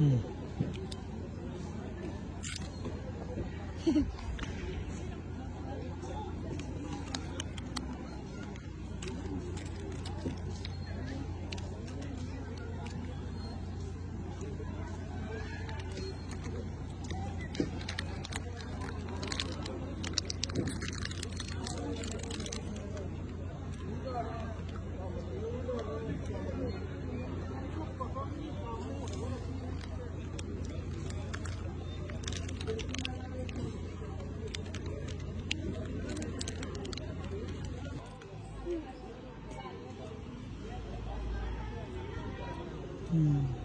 嗯。嘿嘿嗯。